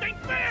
think me!